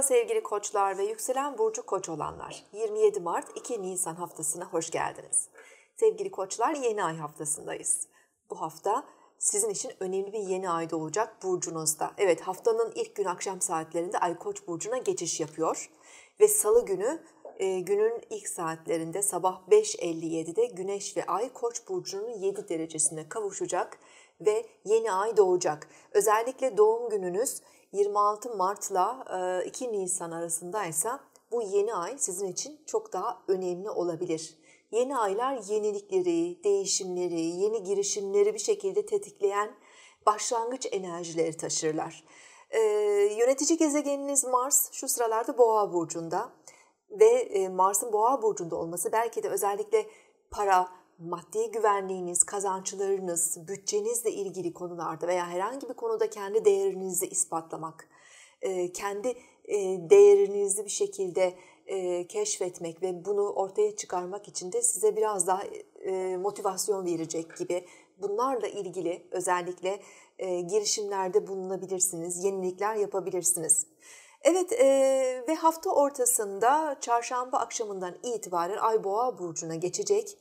Merhaba sevgili koçlar ve yükselen burcu koç olanlar. 27 Mart 2 Nisan haftasına hoş geldiniz. Sevgili koçlar yeni ay haftasındayız. Bu hafta sizin için önemli bir yeni ay doğacak burcunuzda. Evet haftanın ilk gün akşam saatlerinde ay koç burcuna geçiş yapıyor. Ve salı günü e, günün ilk saatlerinde sabah 5.57'de güneş ve ay koç burcunun 7 derecesine kavuşacak ve yeni ay doğacak. Özellikle doğum gününüz 26 Mart'la 2 e, Nisan arasındaysa bu yeni ay sizin için çok daha önemli olabilir. Yeni aylar yenilikleri, değişimleri, yeni girişimleri bir şekilde tetikleyen başlangıç enerjileri taşırlar. Ee, yönetici gezegeniniz Mars şu sıralarda Boğa burcunda ve Mars'ın Boğa burcunda olması belki de özellikle para, maddi güvenliğiniz, kazançlarınız, bütçenizle ilgili konularda veya herhangi bir konuda kendi değerinizi ispatlamak, e, kendi e, değerinizi bir şekilde e, keşfetmek ve bunu ortaya çıkarmak için de size biraz daha motivasyon verecek gibi bunlarla ilgili özellikle girişimlerde bulunabilirsiniz, yenilikler yapabilirsiniz. Evet e, ve hafta ortasında çarşamba akşamından itibaren Ay Boğa burcuna geçecek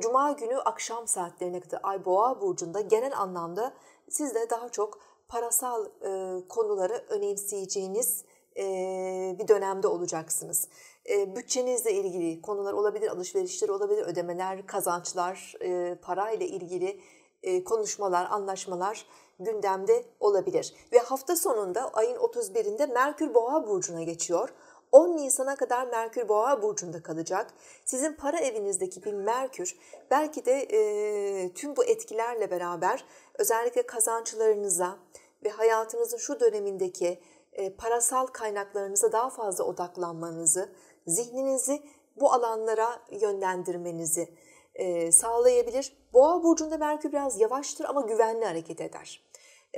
Cuma günü akşam saatlerine kadar Ay Boğa burcunda genel anlamda siz de daha çok parasal e, konuları önemseyeceğiniz e, bir dönemde olacaksınız. E, bütçenizle ilgili konular olabilir, alışverişler olabilir, ödemeler, kazançlar, e, parayla ilgili e, konuşmalar, anlaşmalar gündemde olabilir. Ve hafta sonunda ayın 31'inde Merkür Boğa burcuna geçiyor. 10 Nisan'a kadar Merkür Boğa burcunda kalacak. Sizin para evinizdeki bir Merkür belki de e, tüm bu etkilerle beraber özellikle kazançlarınıza ve hayatınızın şu dönemindeki e, parasal kaynaklarınıza daha fazla odaklanmanızı, zihninizi bu alanlara yönlendirmenizi e, sağlayabilir. Boğa burcunda Merkür biraz yavaştır ama güvenli hareket eder.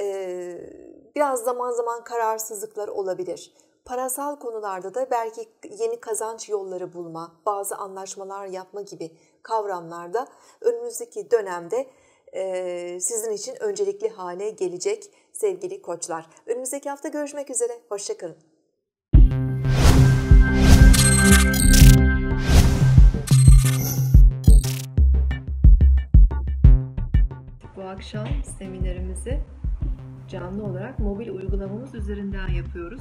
E, biraz zaman zaman kararsızlıklar olabilir parasal konularda da belki yeni kazanç yolları bulma, bazı anlaşmalar yapma gibi kavramlarda önümüzdeki dönemde e, sizin için öncelikli hale gelecek sevgili koçlar. Önümüzdeki hafta görüşmek üzere, hoşçakalın. Bu akşam seminerimizi canlı olarak mobil uygulamamız üzerinden yapıyoruz.